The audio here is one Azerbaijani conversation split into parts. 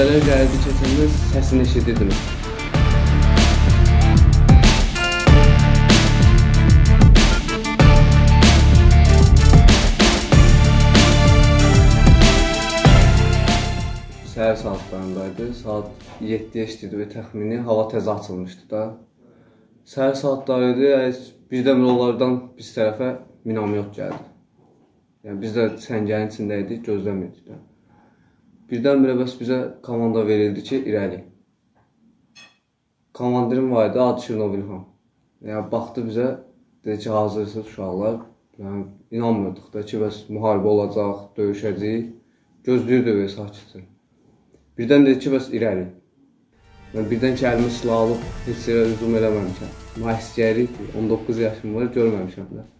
Piyadalar gəldi keçəndə səsini eşidirdim. Səhər saatlarındaydı. Saat 7-yə işləyirdi və təxmini hava təzə açılmışdı da. Səhər saatları idi. Birdən onlardan biz tərəfə minamyot gəldi. Yəni biz də səngərin içində idik, gözləmirdik də. Birdən-birə bəs bizə komanda verildi ki, irəli. Komandirim var idi, adı Şirnovilhan. Yəni baxdı bizə, dedi ki, hazırsınız uşaqlar. Yəni inanmırdıq da ki, bəs müharibə olacaq, döyüşəcəyik. Gözləyirdik və sakitcə. Birdən dedi ki, bəs irəli. Mən birdən ki, əlimi silah alıb heç yerə hücum eləməmişəm. Mühəssisəri 19 yaşım var, görməmişəm də.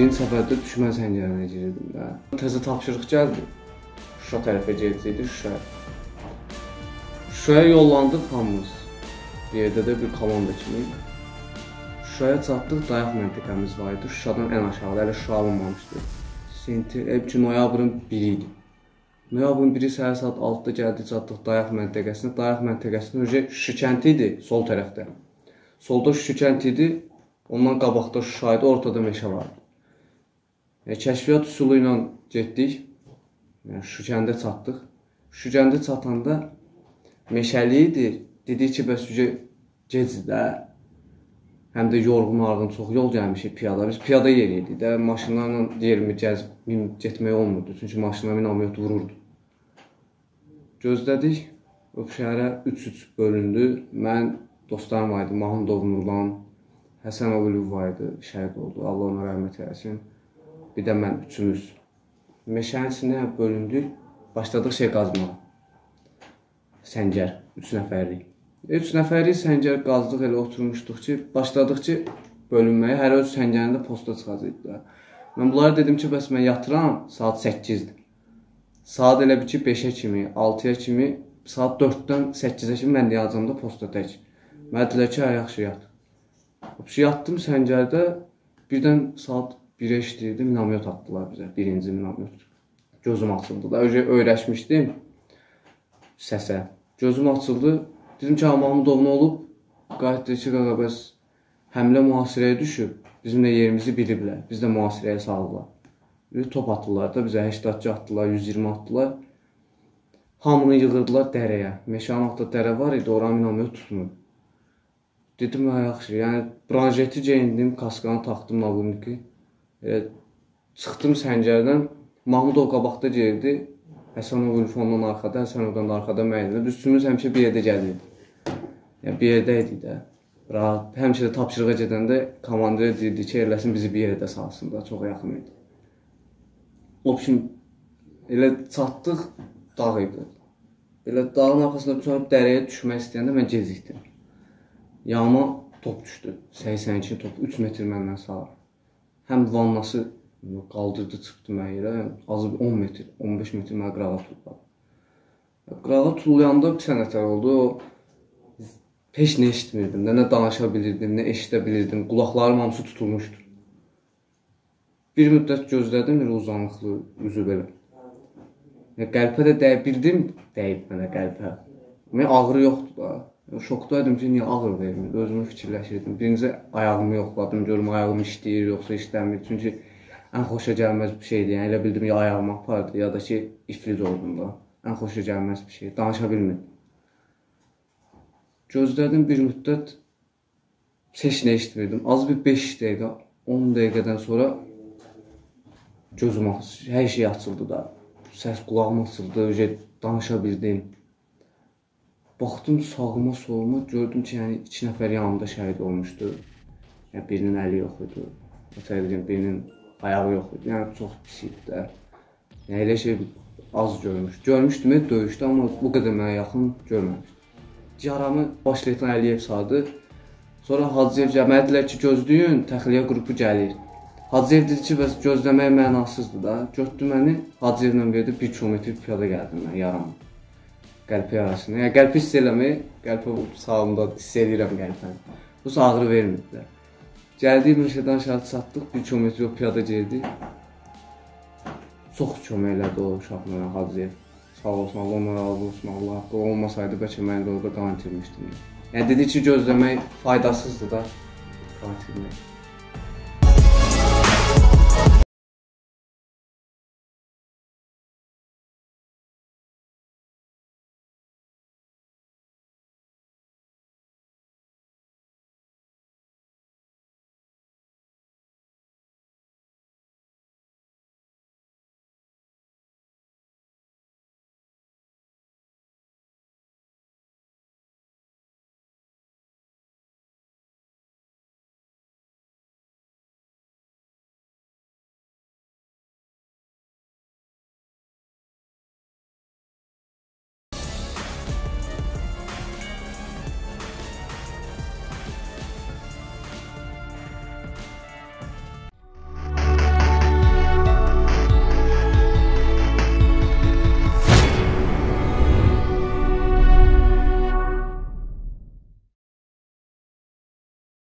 Birinci səfərdə düşmən səngərinə girirdim də. Təzə tapşırıq gəldi. Şuşa tərəfə gedəcəkdik Şuşaya. Şuşaya yollandıq hamımız. Yerdə də bir komanda kimi. Şuşaya çatdıq, dayaq məntəqəmiz var idi. Şuşadan ən aşağıda hələ Şuşa alınmamışdı. Sentyabr, noyabrın 1-i idi. Noyabrın 1-i səhər saat 6-da gəldik, çatdıq dayaq məntəqəsinə. Dayaq məntəqəsində öcə Şuşa kəndi idi sol tərəfdə. Solda Şuşa kənd idi, ondan qabaqda Şuşa idi, ortada meşə vardı. Kəşfiyyat üsulu ilə getdik. Yəni Şükəndə çatdıq. Şükəndə çatanda meşəli idi. Dedik ki, bəs ücə gecdir də. Həm də yorğun arğın çox yol gəlmişik piyada. Biz piyada yeriydik də. Maşınlarla yerimi gəzib getmək olmurdu. Çünki maşınlar minamyot vururdu. Gözlədik. O şəhərə 3-3 bölündü. Mən dostlarım var idi. Mahmudov Nurlan, Həsən Oğulov var idi. Şəhid oldu. Allah ona rəhmət eləsin bir də mən üçümüz meşənin içində bölündük. Başladıq şey qazmağa. Səngər 3 nəfərlik. 3 nəfərlik səngər qazdıq elə oturmuşduq ki, başladıq ki bölünməyə. Hər öz səngərində posta çıxacaqdı da. Mən bunlara dedim ki, bəs mən yatıram saat 8-dir. Saat elə bir ki 5-ə kimi, 6-ya kimi, saat 4-dən 8-ə kimi mən deyəcəm da posta tək. Mənə dedilər ki, hə, yaxşı yat. Vəbşi yatdım səngərdə. Birdən saat 1-ə işləyirdim, minamyot atdılar bizə, birinci minamyot. Gözüm açıldı da, öyrəşmişdim səsə. Gözüm açıldı, dedim ki, Mahmudov nə olub? Qayıtdı ki, qaqa, bəs həmlə mühasirəyə düşüb, bizim də yerimizi biliblər, biz də mühasirəyə saldılar. Bir top atdılar da, bizə 80 atdılar, 120 atdılar. Hamını yığırdılar dərəyə. Meşanın altında dərə var idi, oranı minamyot tutmur. Dedim, hə, yaxşı, yəni branjeti geyindim, kaskanı taxdım, naburniki. Elə çıxdım səngərdən. Mahmudov qabaqda gəldi. Həsənov uniformdan arxada, Həsənovdan da arxada müəllimə. Biz üçümüz həmişə bir yerdə gəlirdik. Yəni bir yerdə idik də. Rahat. Həmişə də tapşırığa gedəndə komandir deyirdi ki, eləsin bizi bir yerdə salsın da, çox yaxın idi. Option elə çatdıq dağ idi. Belə dağın arxasında çönüb dərəyə düşmək istəyəndə mən gecikdim. Yanıma top düşdü. 82 top 3 metr məndən sağa həm vannası qaldırdı, çıxdı mənə yerə. Azı 10 metr, 15 metr mənə qırağa tulladı. Qırağa tullayanda bir sənətər oldu. O heç nə eşitmirdim, nə, nə danışa bilirdim, nə eşidə bilirdim. Qulaqlarım hamısı tutulmuşdu. Bir müddət gözlədim, elə uzanıqlı üzü belə. Qəlbə də dəyə bildim, dəyib mənə qəlbə. Mən ağrı yoxdur da. Şokdaydım ki, niyə ağır vermir? Özümü fikirləşirdim. Birinci ayağımı yoxladım, görüm ayağım işləyir, yoxsa işləmir. Çünki ən xoşa gəlməz bir şeydir. Yəni elə bildim ya ayağım apardı, ya da ki, iflic oldum da. Ən xoşa gəlməz bir şey. Danışa bilmirdim. Gözlədim bir müddət heç nə eşitmirdim. Az bir 5 dəqiqə, 10 dəqiqədən sonra gözüm hər şey açıldı da. Səs qulağıma açıldı, danışa bildim. Baxdım sağıma, soluma, gördüm ki, yəni 2 nəfər yanımda şəhid olmuşdu. Yəni birinin əli yox idi. Məsələn, birinin ayağı yox idi. Yəni çox pis idi də. Yəni elə şey az görmüş. Görmüşdüm döyüşdə, amma bu qədər mənə yaxın görməmişdim. Yaramı baş leytenant Əliyev sadı. Sonra Hacıyev gəlmədilər ki, gözləyin, təxliyə qrupu gəlir. Hacıyev dedi ki, bəs gözləmək mənasızdır da. Götdü məni, Hacıyevlə verdi 1 kilometr piyada gəldim mən yaram. Qəlpə yarasına. Yəni qəlpə hiss eləmək, qəlpə sağımda hiss edirəm qəlpəni. Bu ağrı vermirdilər. Gəldik Mişədən şəhər çatdıq, 1 kilometr yol piyada getdik. Çox kömək elədi o uşaq mənə Hacıyev. Sağ olsun, Allah ona razı olsun. Allah haqqı olmasaydı bəlkə mən də orada qan itirmişdim. Yəni dedi ki, gözləmək faydasızdır da. Qan itirmək.